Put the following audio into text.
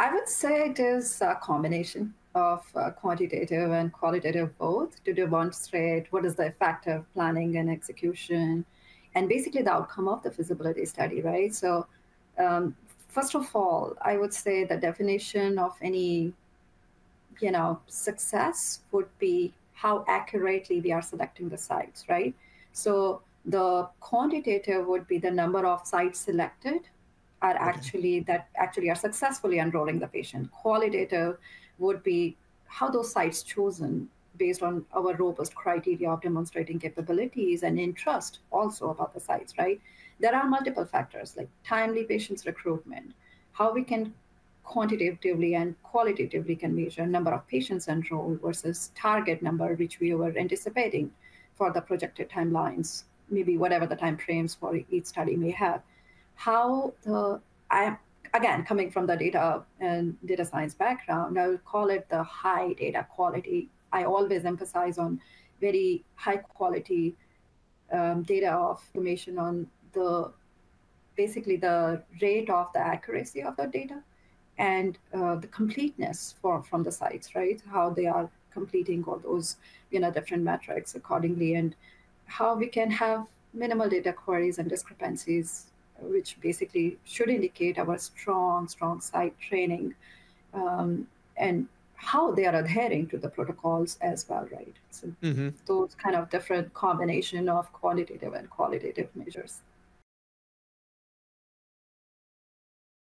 I would say it is a combination of uh, quantitative and qualitative both to demonstrate what is the effect of planning and execution and basically the outcome of the feasibility study, right? So, um, first of all, I would say the definition of any, you know, success would be how accurately we are selecting the sites, right? So the quantitative would be the number of sites selected are okay. actually that actually are successfully enrolling the patient. Qualitative would be how those sites chosen based on our robust criteria of demonstrating capabilities and interest also about the sites, right? There are multiple factors like timely patients recruitment, how we can quantitatively and qualitatively can measure number of patients enrolled versus target number which we were anticipating for the projected timelines, maybe whatever the time frames for each study may have. How the I again coming from the data and data science background, I would call it the high data quality. I always emphasize on very high quality um, data of information on the basically the rate of the accuracy of the data and uh, the completeness for from the sites, right? How they are completing all those you know different metrics accordingly, and how we can have minimal data queries and discrepancies, which basically should indicate our strong, strong site training, um, and how they are adhering to the protocols as well, right? So mm-hmm. those kind of different combination of quantitative and qualitative measures.